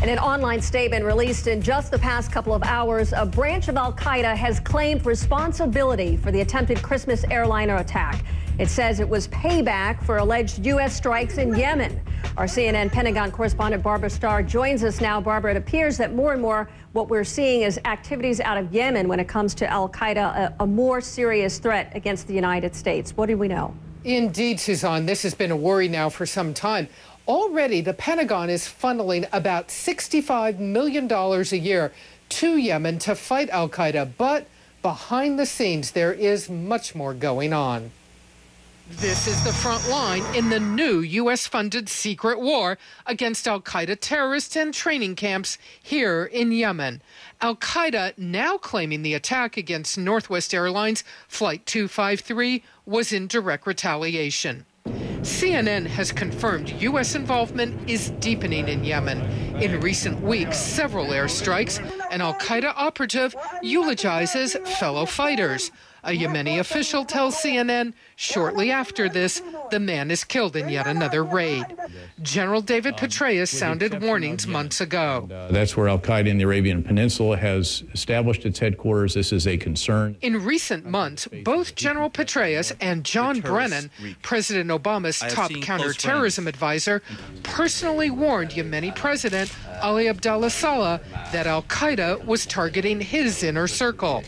In an online statement released in just the past couple of hours, a branch of Al Qaeda has claimed responsibility for the attempted Christmas airliner attack. It says it was payback for alleged U.S. strikes in Yemen. Our CNN Pentagon correspondent Barbara Starr joins us now. Barbara, it appears that more and more what we're seeing is activities out of Yemen when it comes to Al Qaeda, a, a more serious threat against the United States. What do we know? Indeed, Suzanne, this has been a worry now for some time. Already, the Pentagon is funneling about $65 million a year to Yemen to fight Al Qaeda, but behind the scenes, there is much more going on. This is the front line in the new U.S. funded secret war against Al Qaeda terrorists and training camps here in Yemen. Al Qaeda now claiming the attack against Northwest Airlines Flight 253 was in direct retaliation. CNN has confirmed U.S. involvement is deepening in Yemen. In recent weeks, several airstrikes, an Al Qaeda operative eulogizes fellow fighters. A Yemeni official tells CNN shortly after this, the man is killed in yet another raid. General David um, Petraeus sounded warnings months ago. And, uh, that's where Al Qaeda in the Arabian Peninsula has established its headquarters. This is a concern. In recent months, both General Petraeus and John Brennan, President Obama's top counterterrorism advisor, personally warned Yemeni President Ali Abdullah Saleh that Al Qaeda was targeting his inner circle.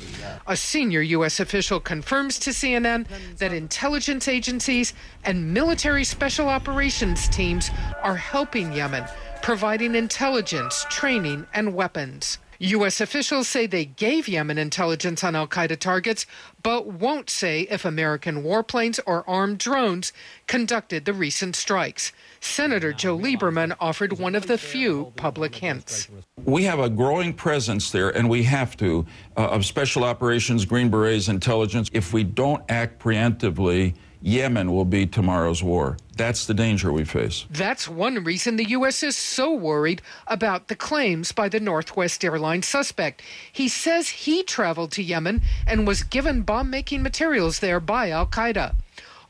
A senior U.S. official confirms to CNN that intelligence agencies and military special operations teams are helping Yemen, providing intelligence, training, and weapons. U.S. officials say they gave Yemen intelligence on Al Qaeda targets, but won't say if American warplanes or armed drones conducted the recent strikes. Senator Joe Lieberman offered one of the few public hints. We have a growing presence there, and we have to, uh, of special operations, Green Berets, intelligence. If we don't act preemptively, Yemen will be tomorrow's war. That's the danger we face. That's one reason the U.S. is so worried about the claims by the Northwest Airlines suspect. He says he traveled to Yemen and was given bomb making materials there by Al Qaeda.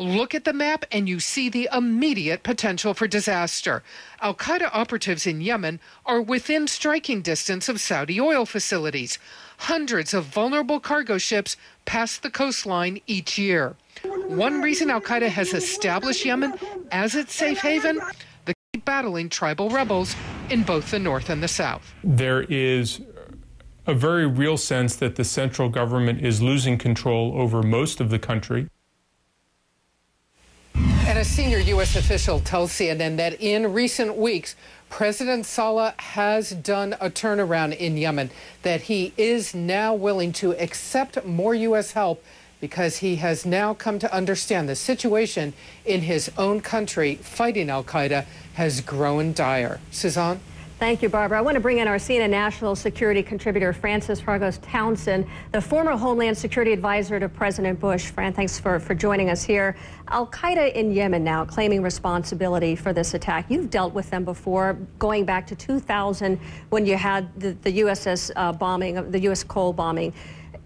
Look at the map and you see the immediate potential for disaster. Al Qaeda operatives in Yemen are within striking distance of Saudi oil facilities. Hundreds of vulnerable cargo ships pass the coastline each year. One reason Al Qaeda has established Yemen as its safe haven the battling tribal rebels in both the north and the south. There is a very real sense that the central government is losing control over most of the country. And a senior U.S. official tells CNN that in recent weeks, President Saleh has done a turnaround in Yemen, that he is now willing to accept more U.S. help because he has now come to understand the situation in his own country fighting Al Qaeda has grown dire. Suzanne? Thank you, Barbara. I want to bring in our CNN national security contributor, Frances Fragos Townsend, the former Homeland Security Advisor to President Bush. Fran, thanks for, for joining us here. Al Qaeda in Yemen now claiming responsibility for this attack. You've dealt with them before, going back to 2000 when you had the, the USS uh, bombing, the U.S. Cole bombing.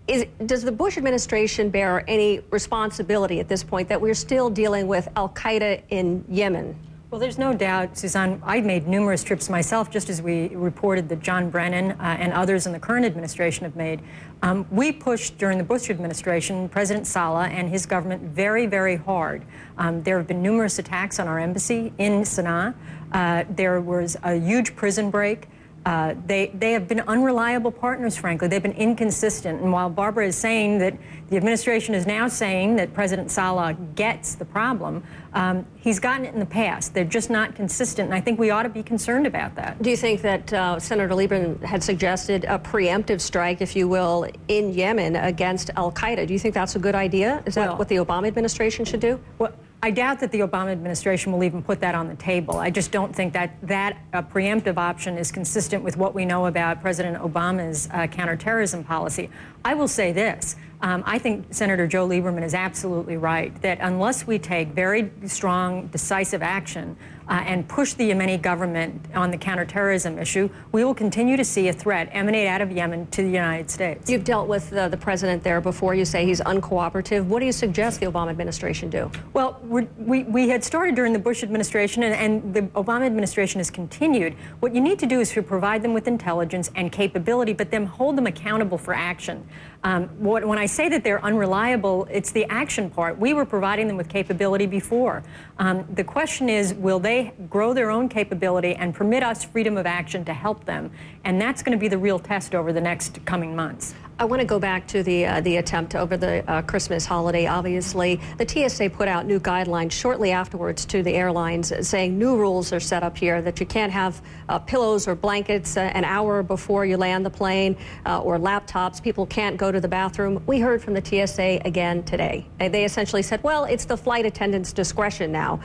Is, does the Bush administration bear any responsibility at this point that we're still dealing with Al Qaeda in Yemen? Well, there's no doubt, Suzanne. I've made numerous trips myself, just as we reported that John Brennan uh, and others in the current administration have made. Um, we pushed during the Bush administration, President Saleh and his government very, very hard. Um, there have been numerous attacks on our embassy in Sana'a. Uh, there was a huge prison break. Uh, they, they have been unreliable partners, frankly. They've been inconsistent. And while Barbara is saying that the administration is now saying that President Saleh gets the problem, um, he's gotten it in the past. They're just not consistent, and I think we ought to be concerned about that. Do you think that uh, Senator Lieberman had suggested a preemptive strike, if you will, in Yemen against Al Qaeda? Do you think that's a good idea? Is that well, what the Obama administration should do? Well, I doubt that the Obama administration will even put that on the table. I just don't think that that uh, preemptive option is consistent with what we know about President Obama's uh, counterterrorism policy. I will say this. Um, I think Senator Joe Lieberman is absolutely right that unless we take very strong, decisive action uh, and push the Yemeni government on the counterterrorism issue, we will continue to see a threat emanate out of Yemen to the United States. You've dealt with uh, the president there before. You say he's uncooperative. What do you suggest the Obama administration do? Well, we we had started during the Bush administration, and, and the Obama administration has continued. What you need to do is to provide them with intelligence and capability, but then hold them accountable for action. Um, when I say that they're unreliable, it's the action part. We were providing them with capability before. Um, the question is, will they grow their own capability and permit us freedom of action to help them? And that's going to be the real test over the next coming months. I want to go back to the uh, the attempt over the uh, Christmas holiday. Obviously, the TSA put out new guidelines shortly afterwards to the airlines, saying new rules are set up here that you can't have uh, pillows or blankets uh, an hour before you land the plane uh, or laptops. People can't go to the bathroom. We heard from the TSA again today. They essentially said, "Well, it's the flight attendant's discretion now."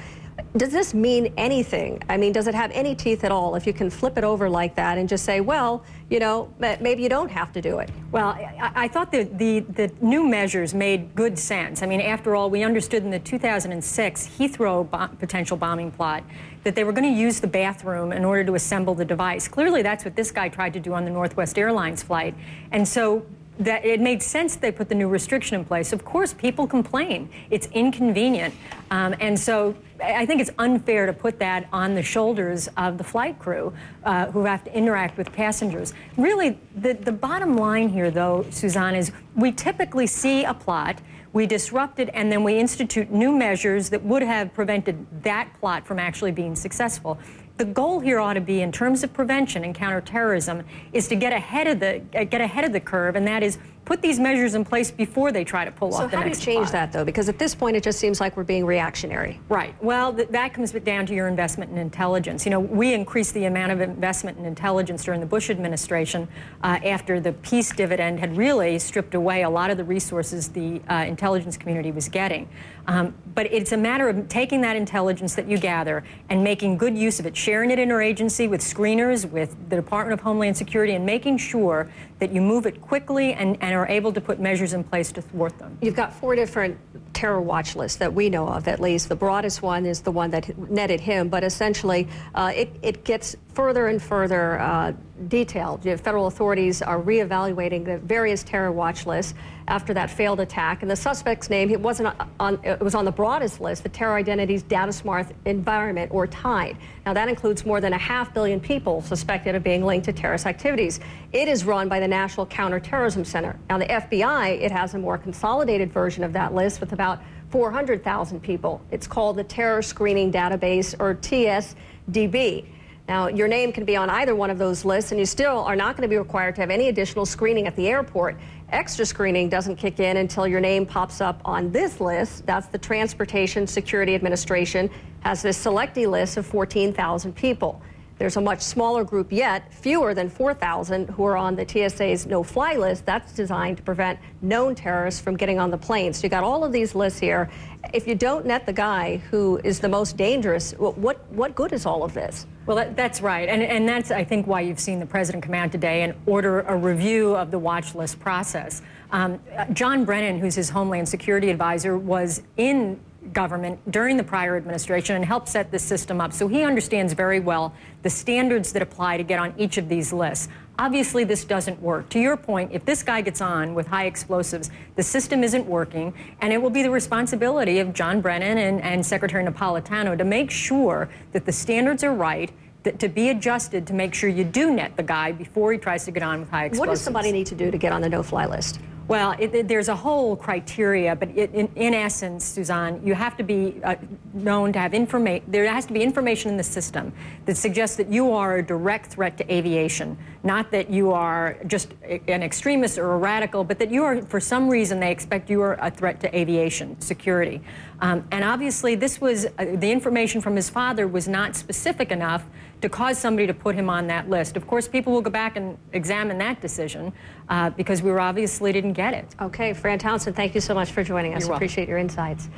Does this mean anything? I mean, does it have any teeth at all if you can flip it over like that and just say, well, you know, maybe you don't have to do it? Well, I, I thought the, the, the, new measures made good sense. I mean, after all, we understood in the 2006 Heathrow potential bombing plot that they were going to use the bathroom in order to assemble the device. Clearly, that's what this guy tried to do on the Northwest Airlines flight. And so that it made sense they put the new restriction in place. Of course, people complain. It's inconvenient. Um, and so I think it's unfair to put that on the shoulders of the flight crew uh, who have to interact with passengers. Really, the, the bottom line here, though, Suzanne, is we typically see a plot, we disrupt it, and then we institute new measures that would have prevented that plot from actually being successful the goal here ought to be, in terms of prevention and counterterrorism, is to get ahead of the get ahead of the curve, and that is put these measures in place before they try to pull so off the next So how do you change plot. that, though? Because at this point, it just seems like we're being reactionary. Right. Well, th that comes down to your investment in intelligence. You know, we increased the amount of investment in intelligence during the Bush administration uh, after the peace dividend had really stripped away a lot of the resources the uh, intelligence community was getting. Um, but it's a matter of taking that intelligence that you gather and making good use of it, sharing it interagency with screeners, with the Department of Homeland Security, and making sure that you move it quickly and, and are able to put measures in place to thwart them. You've got four different terror watch list that we know of, at least. The broadest one is the one that netted him, but essentially uh, it, it gets further and further uh, detailed. Federal authorities are reevaluating the various terror watch lists after that failed attack. And the suspect's name, it wasn't on, it was on the broadest list, the Terror Identities Data Smart Environment, or TIDE. Now, that includes more than a half billion people suspected of being linked to terrorist activities. It is run by the National Counterterrorism Center. Now, the FBI, it has a more consolidated version of that list with about 400,000 people. It's called the Terror Screening Database, or TSDB. Now, your name can be on either one of those lists, and you still are not going to be required to have any additional screening at the airport. Extra screening doesn't kick in until your name pops up on this list. That's the Transportation Security Administration has this selectee list of 14,000 people. There's a much smaller group yet, fewer than 4,000, who are on the TSA's no-fly list. That's designed to prevent known terrorists from getting on the plane. So you got all of these lists here. If you don't net the guy who is the most dangerous, what what good is all of this? Well, that, that's right, and and that's I think why you've seen the president come out today and order a review of the watch list process. Um, John Brennan, who's his Homeland Security advisor, was in government during the prior administration and helped set this system up. So he understands very well the standards that apply to get on each of these lists. Obviously, this doesn't work. To your point, if this guy gets on with high explosives, the system isn't working, and it will be the responsibility of John Brennan and, and Secretary Napolitano to make sure that the standards are right that to be adjusted to make sure you do net the guy before he tries to get on with high explosives. What does somebody need to do to get on the no-fly list? Well, it, it, there's a whole criteria, but it, in, in, essence, Suzanne, you have to be uh, known to have information. There has to be information in the system that suggests that you are a direct threat to aviation, not that you are just an extremist or a radical, but that you are, for some reason, they expect you are a threat to aviation security. Um, and obviously, this was uh, the information from his father was not specific enough to cause somebody to put him on that list. Of course, people will go back and examine that decision uh, because we were obviously didn't get it. Okay, Fran Townsend, thank you so much for joining us. Appreciate your insights.